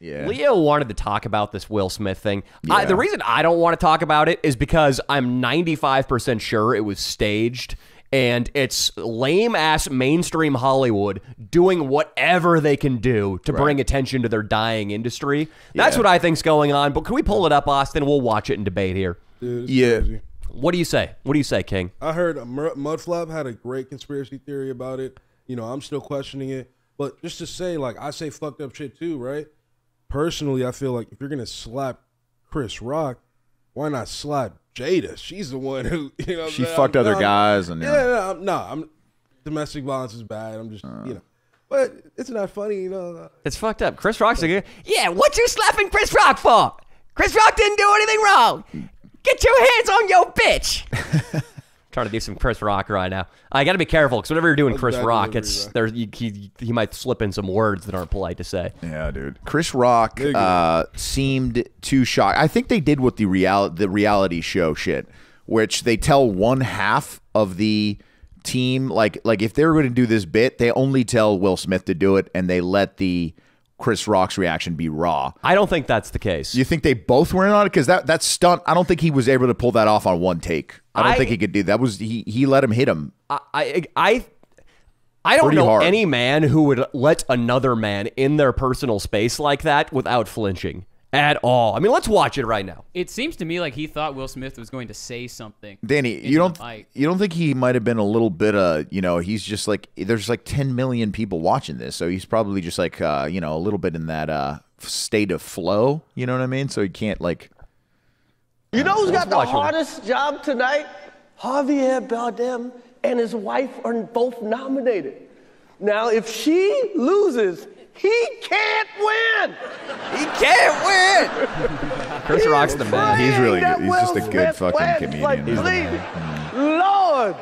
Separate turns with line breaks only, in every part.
Yeah.
Leo wanted to talk about this Will Smith thing. I, the reason I don't want to talk about it is because I'm 95% sure it was staged and it's lame ass mainstream Hollywood doing whatever they can do to bring attention to their dying industry. That's
Yeah.
what I think's going on. But can we pull it up, Austin? We'll watch it and debate here.
Dude,
Yeah.
crazy.
What do you say? What do you say, King?
I heard Mudflap had a great conspiracy theory about it. You know, I'm still questioning it. But just to say, like, I say fucked up shit too, right? Personally, I feel like if you're gonna slap Chris Rock, why not slap Jada? She's the one who, you know, what I'm
She fucked
I'm-
other
I'm-
guys and
yeah,
yeah.
no, I'm, no, I'm domestic violence is bad. I'm just, you uh. know, but it's not funny, you know. Uh.
It's fucked up. Chris Rock's like, yeah, what you slapping Chris Rock for? Chris Rock didn't do anything wrong. Get your hands on your bitch. Trying to do some Chris Rock right now. I got to be careful because whenever you're doing Chris
bad
Rock, it's there. You, he he might slip in some words that aren't polite to say.
Yeah, dude. Chris Rock uh, seemed too shocked. I think they did what the real the reality show shit, which they tell one half of the team like like if they were going to do this bit, they only tell Will Smith to do it, and they let the Chris Rock's reaction be raw.
I don't think that's the case.
You think they both were in on it? Because that that stunt, I don't think he was able to pull that off on one take. I don't
I-
think he could do that. Was he? He let him hit him.
I I I, I don't know
hard.
any man who would let another man in their personal space like that without flinching at all. I mean, let's watch it right now.
It seems to me like he thought Will Smith was going to say something.
Danny, you don't you don't think he might have been a little bit uh you know he's just like there's like 10 million people watching this so he's probably just like uh you know a little bit in that uh state of flow you know what I mean so he can't like
You know who's got the
watch him.
hardest job tonight? Javier Bardem and his wife are both nominated. Now, if she loses, he can't win.
He can't win. Chris Rock's the man.
He's really good. He's
that
just a
Will
good
Smith
fucking comedian.
Like,
He's the
please, hmm. Lord.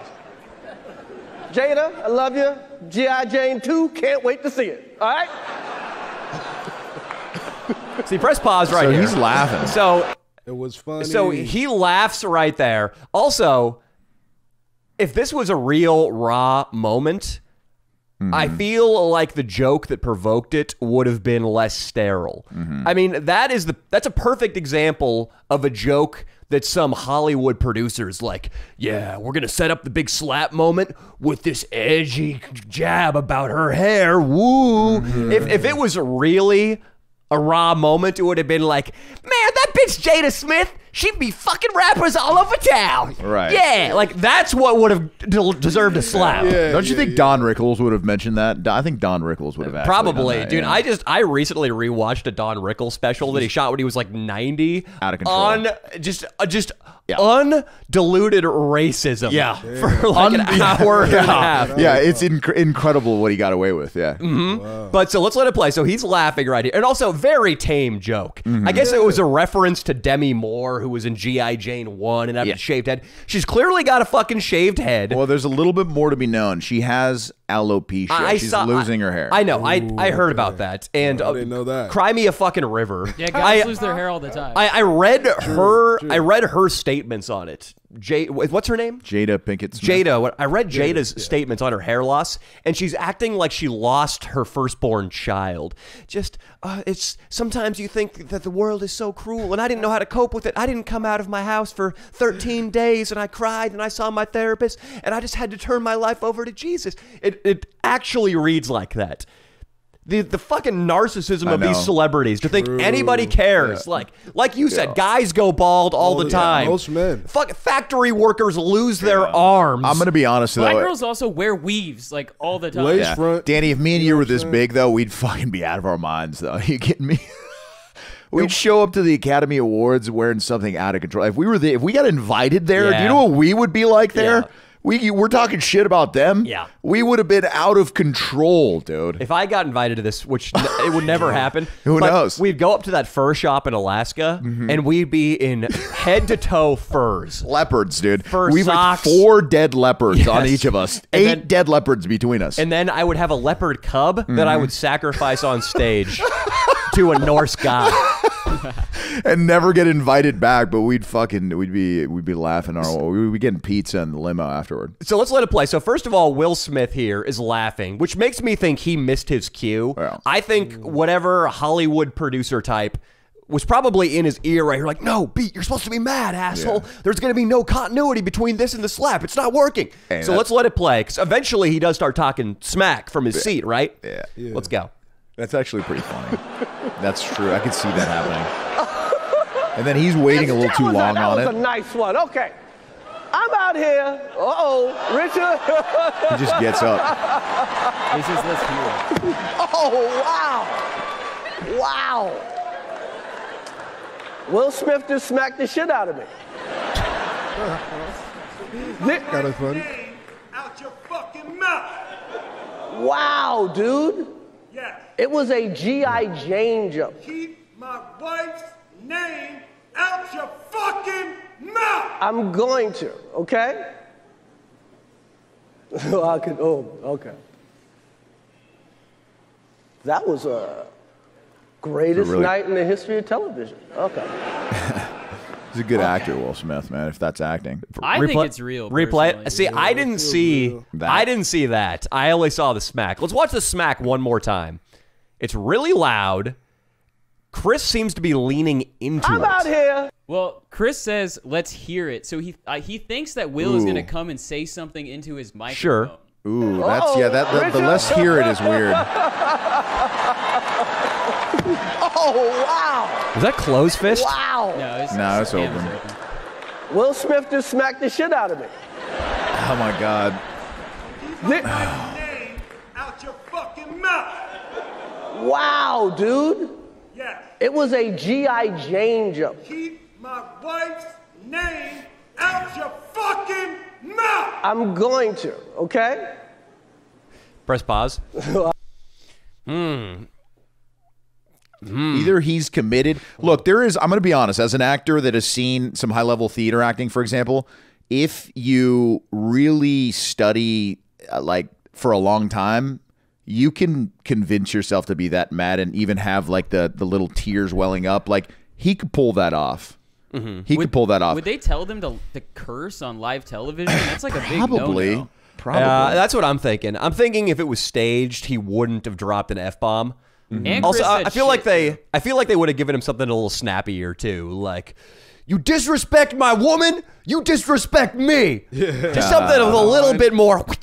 Jada, I love you. G.I. Jane 2, can't wait to see it. All right?
See, press pause right
so
here.
he's laughing
So
It was funny.
So he laughs right there. Also, if this was a real raw moment, I mm-hmm. feel like the joke that provoked it would have been less sterile. Mm-hmm. I mean, that is the that's a perfect example of a joke that some Hollywood producers like, yeah, we're gonna set up the big slap moment with this edgy jab about her hair. Woo! Mm-hmm. If if it was really a raw moment, it would have been like, man, that bitch Jada Smith, she'd be fucking rappers all over town.
Right.
Yeah, like that's what would have de- deserved a slap.
Yeah,
don't you
yeah,
think
yeah.
Don Rickles would have mentioned that I think Don Rickles would have actually done
Probably,
that,
dude.
yeah.
I just I recently rewatched a Don Rickles special that he shot when he was like ninety.
Out of control.
On just uh, just
Yeah.
undiluted racism.
Yeah.
For like an
Un-
hour and a half.
yeah it's inc- incredible what he got away with yeah
Mm-hmm. But so let's let it play. So he's laughing right here. And also, very tame joke.
Mm-hmm.
I guess it was a reference to Demi Moore, who was in G.I. Jane 1 and had
Yeah.
a shaved head. She's clearly got a fucking shaved head.
well there's a little bit more to be known she has alopecia
I
she's
saw,
losing
I,
her hair
I know. I I heard about that. And
I didn't know that.
Cry me a fucking river.
Yeah, guys
I,
lose their hair all the time.
I, I read her. I read her statements on it. Jay, what's her name?
Jada Pinkett Smith.
Jada. What I read Jada's statements on her hair loss, and she's acting like she lost her firstborn child. Just, uh, it's sometimes you think that the world is so cruel, and I didn't know how to cope with it. I didn't come out of my house for 13 days, and I cried, and I saw my therapist, and I just had to turn my life over to Jesus. It it actually reads like that. The, the fucking narcissism
I
of these celebrities to think anybody cares. Like like you said, guys go bald all,
All
the
the-
time.
most men.
Fuck factory workers lose their arms.
I'm gonna be honest
Black
though
girls also wear weaves like all the time.
Lace
Yeah.
front.
Danny, if me and you were this
saying?
big though, we'd fucking be out of our minds though. you kidding me? We'd show up to the Academy Awards wearing something out of control. If we were the, if we got invited there, do you know what we would be like there?
Yeah.
We we're talking shit about them.
Yeah.
we would have been out of control, dude.
If I got invited to this, which it would never happen,
Who
but
knows? Mm-hmm.
We'd go up to that fur shop in Alaska, and we'd be in head to toe furs.
leopards, dude.
Fur
we
socks.
four dead leopards on each of us.
And
Eight
then-
dead leopards between us.
And then I would have a leopard cub that
Mm-hmm.
I would sacrifice on stage to a Norse god.
and never get invited back. But we'd fucking we'd be we'd be laughing our we'd be getting pizza in the limo afterward.
So let's let it play. So first of all, Will Smith here is laughing, which makes me think he missed his cue.
Yeah.
I think whatever Hollywood producer type was probably in his ear right here, like, no, beat, you're supposed to be mad, asshole.
Yeah.
There's going to be no continuity between this and the slap. It's not working. So let's let it play, because eventually he does start talking smack from his seat, right?
Yeah.
Let's go.
That's actually pretty funny. That's true. I could see that happening. And then he's waiting a little too
was a-
long
that
on
was
it.
a nice one. Okay. I'm out here. Uh-oh, Richard.
He just gets up.
He says, let's hear it.
oh, wow. Wow. Will Smith just smacked the shit out of me. Thi-
Kind of funny.
out your fucking mouth.
wow, dude.
Yes.
It was a G.I. Jane jump.
Keep my wife's name out your fucking mouth.
I'm going to, okay? I could, oh, okay. That was a greatest
Really-
night in the history of television. Okay.
He's a good actor, Will Smith, man. If that's acting.
I think it's real.
Replay
personally.
it. See, I didn't see.
That.
I didn't see that. I only saw the smack. Let's watch the smack one more time. It's really loud. Chris seems to be leaning into
I'm
it.
out here.
Well, Chris says, "Let's hear it." So he uh, he thinks that Will is going to come and say something into his microphone.
Sure.
Ooh, that's yeah. That the, the less hear it is weird.
Oh, wow.
Was that close fist?
Wow.
No, it's,
No, it's
camera's
open.
Will Smith just smacked the shit out of me.
Oh my god.
Thi-
Name out your fucking mouth.
wow, dude.
Yes.
It was a G.I. Jane jump.
Keep my wife's name out your fucking mouth.
I'm going to, okay?
Press pause. Hmm.
Either he's committed. Look, there is. I'm going to be honest. As an actor that has seen some high level theater acting, for example, if you really study uh, like for a long time, you can convince yourself to be that mad and even have like the the little tears welling up. Like he could pull that off. He could pull that off.
Would they tell them to, to curse on live television? That's like a big
Probably.
no-no.
Probably.
Uh, that's what I'm thinking. I'm thinking if it was staged, he wouldn't have dropped an f bomb. Mm-hmm.
And
Also, I, I feel like they. I feel like they would have given him something a little snappier too, like. You disrespect my woman. You disrespect me. Just something with a little bit more.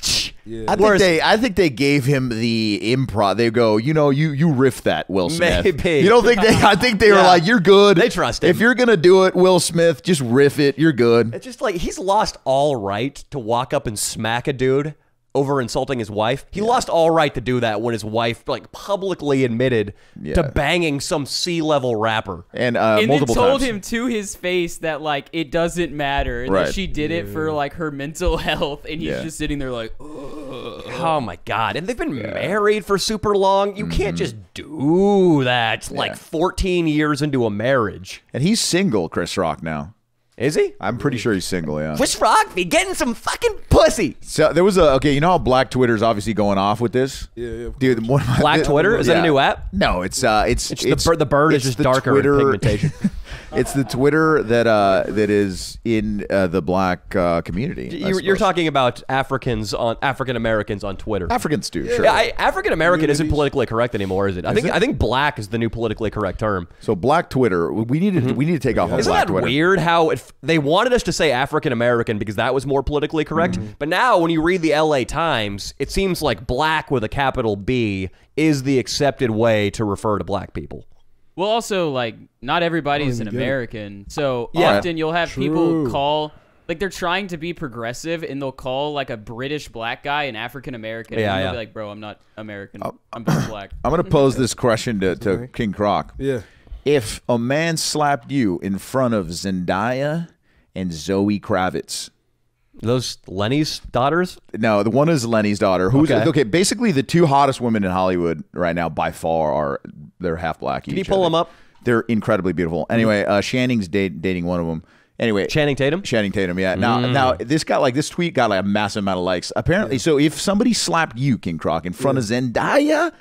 I think they I think they gave him the improv. They go, you know, you you riff that Will Smith.
Maybe.
You don't think they? I think they were like, you're good.
They trust him.
If you're gonna do it, Will Smith, just riff it. You're good.
It's just like he's lost all right to walk up and smack a dude over insulting his wife. He lost all right to do that when his wife like publicly admitted to banging some C-level rapper.
And uh,
and then
multiple
told
times.
him to his face that like it doesn't matter and
Right.
that she did it for like her mental health and he's
Yeah.
just sitting there like
Oh my god! And they've been married for super long. You
Mm-hmm.
can't just do that like 14 years into a marriage.
and he's single, Chris Rock now.
Is he?
I'm pretty sure he's single. Yeah.
Chris Rock be getting some fucking pussy.
So there was a okay. You know how Black Twitter's obviously going off with this.
Yeah, yeah,
Dude, one of my,
Black Twitter? Is that a new app?
No, it's uh, it's
It's the bird- the bird is
it's
just
the
darker in pigmentation.
it's the Twitter that uh that is in uh, the black uh, community.
You're, you're talking about Africans on African Americans on Twitter.
Africans do sure.
Yeah, African American isn't politically correct anymore, is it? I think
it?
I think black is the new politically correct term.
So black Twitter, we need to we need to take off on
Mm-hmm. Isn't
black
that
Twitter.
weird? How it, they wanted us to say African American because that was more politically correct, but now when you read the L.A. Times, it seems like black with a capital B is the accepted way to refer to black people.
Well also like not everybody's an
even get it.
American so
Yeah.
often you'll have people call like they're trying to be progressive and they'll call like a British black guy an African American
Yeah,
and they'll
yeah.
be like bro I'm not American I'm just black
I'm gonna pose this question to, to King Croc.
Yeah.
If a man slapped you in front of Zendaya and Zoe Kravitz,
Those Lenny's daughters.
no, the one is Lenny's daughter. Who's
Okay.
okay. Basically, the two hottest women in Hollywood right now by far are they're half black.
Can you pull them up?
They're incredibly beautiful. Anyway, uh, Channing's date, dating one of them. Anyway,
Channing Tatum.
Channing Tatum, yeah. Now,
Mm.
now this got like this tweet got like a massive amount of likes. Apparently, so if somebody slapped you, King Croc, in front of Zendaya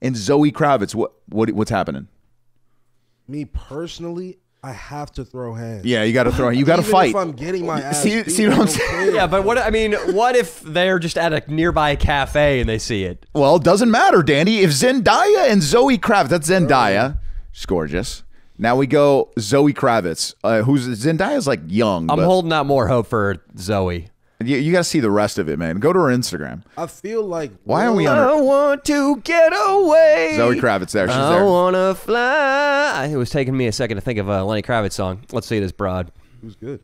and Zoe Kravitz, what what what's happening?
me personally, I have to throw hands.
Yeah, you got to throw. You got to
Even
fight.
If I'm getting my ass
See-
beat,
see what
I
I'm saying?
Yeah, but what I mean, what if they're just at a nearby cafe and they see it?
Well, it doesn't matter, Danny. If Zendaya and Zoe Kravitz, that's Zendaya, she's gorgeous. Now we go Zoe Kravitz, uh, who's Zendaya's like young.
I'm
but
holding out more hope for Zoe.
You, you got to see the rest of it, man. Go to her Instagram.
I feel like
Why are we on
I
her?
want to get away.
Zoe Kravitz there. She's
I
there.
I wanna fly. It was taking me a second to think of a Lenny Kravitz song. Let's see this broad.
Who's good?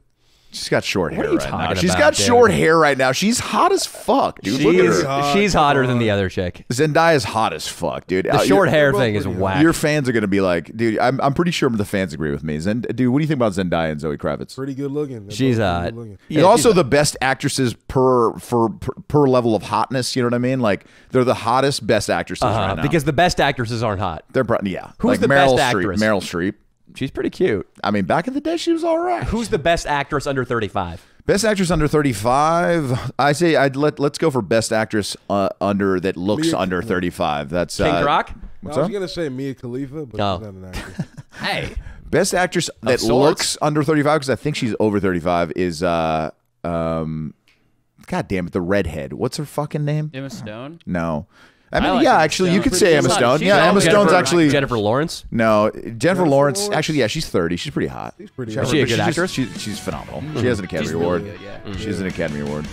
She's got short hair What
are you
right now.
talking
She's
about,
got
dude?
short hair right now. She's hot as fuck, dude. Look at
She's,
her.
hot,
she's hotter than the other chick.
Zendaya's hot as fuck, dude.
The
Uh,
short hair thing is
pretty
whack.
Your fans are gonna be like, dude. I'm, I'm pretty sure the fans agree with me. Zend, dude, what do you think about Zendaya and Zoe Kravitz?
Pretty good looking. They're
She's
both
hot.
good looking.
Yeah,
and also
she's
the best actresses per for per, per level of hotness. You know what I mean? Like they're the hottest, best actresses
uh,
right now.
because the best actresses aren't hot.
they're pro- yeah.
Who's
like
the
Meryl
best
Streep.
actress?
Meryl Streep.
She's pretty cute.
I mean, back in the day, she was all right.
Who's the best actress under 35?
Best actress under 35. I say I'd let let's go for best actress uh, under that looks
Mia-
under 35. That's
King
uh,
Rock?
What's
I was
up?
gonna say Mia Khalifa, but
Oh.
she's not an actress.
Hey.
Best actress that looks under 35 because I think she's over 35 is uh um God damn it, the redhead. What's her fucking name?
Emma Stone.
No. I mean,
like
yeah,
Emma
actually, you
Stone.
could say
She's
Emma. Stone.
She's
Yeah. Emma
Jennifer-
Stone's actually
Jennifer Lawrence.
no Jennifer, Lawrence.
Lawrence?
Actually, yeah, she's 30. She's pretty hot.
She's pretty
She's
hot.
She a good actress?
She's, she's phenomenal. Mm-hmm. She has an Academy
She's really
Award.
good, yeah.
She has an Academy Award.